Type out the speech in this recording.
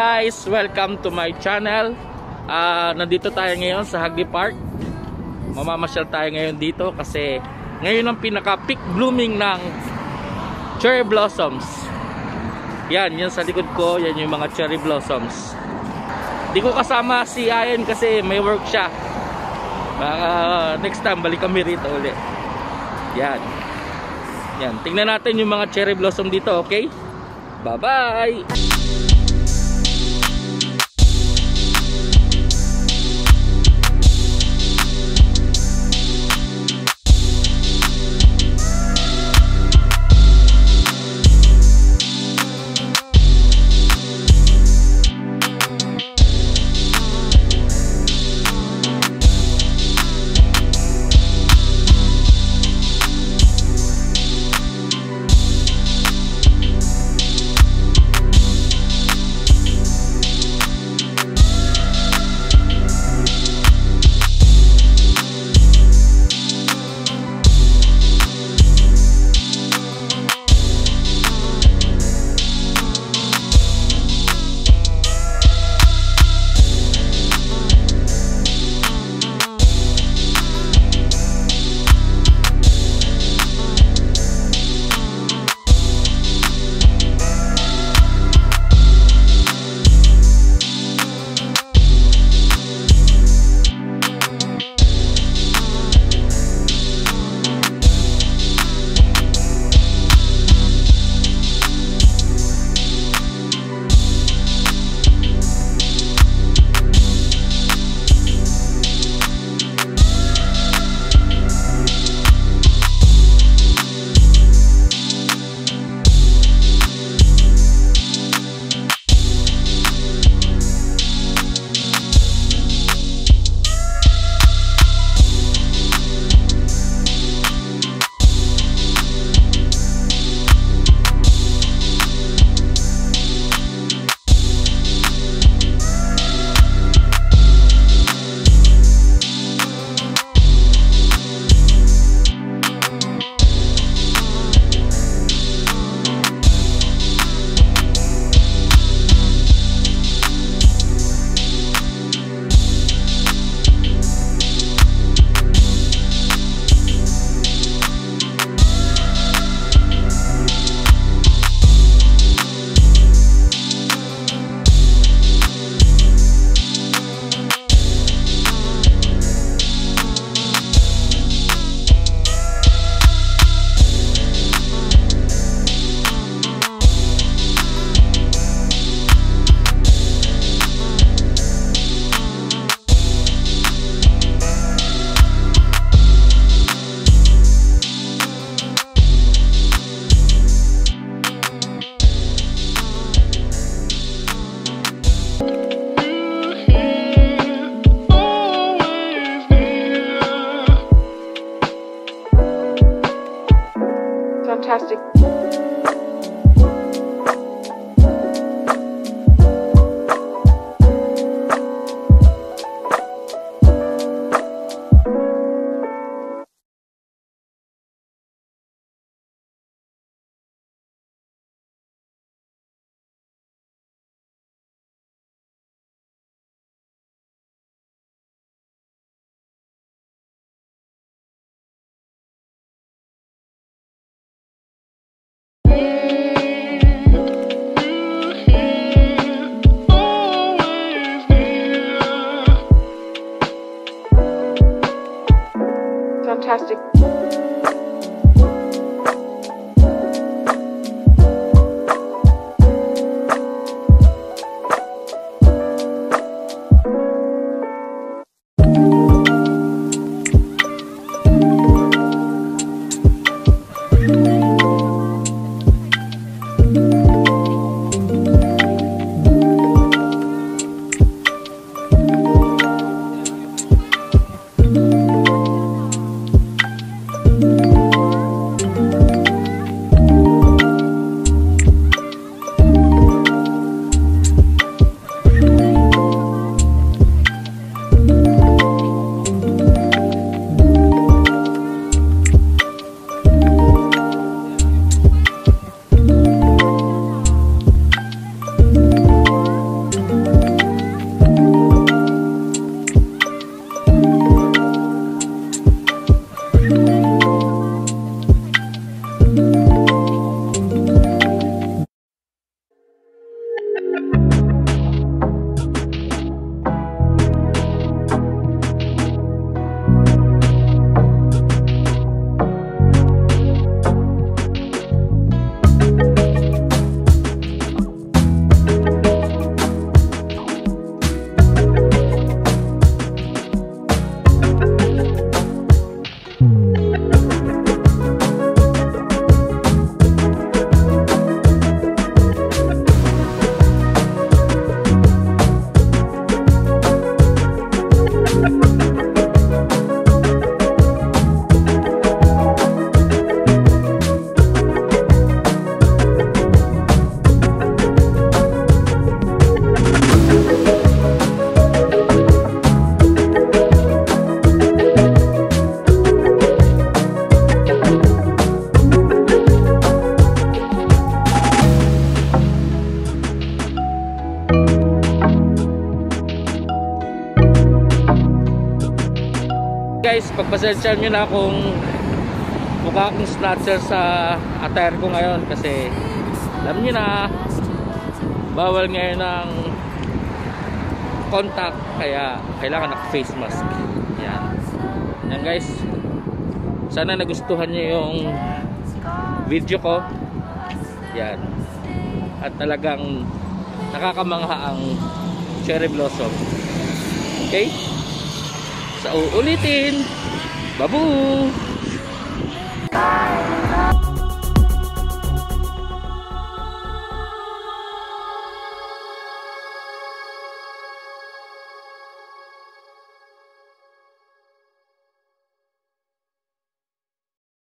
guys! Welcome to my channel Ah, Nandito tayo ngayon sa Hagdi Park Mamamasyal tayo ngayon dito kasi Ngayon ang pinaka peak blooming ng Cherry blossoms Yan, yan sa likod ko Yan yung mga cherry blossoms Di ko kasama si Ayan kasi may work siya Baka next time balik kami rito ulit Yan Yan, tingnan natin yung mga cherry blossom dito, okay? Bye-bye! fantastic fantastic. Pagpasensya nyo na kung mukha akong snatcher sa attire ko ngayon kasi alam nyo na bawal ngayon ng contact kaya kailangan naka face mask. Yan. Yan guys. Sana nagustuhan nyo yung video ko. Yan. At talagang nakakamangha ang cherry blossom. Okay? Sa uulitin Babu!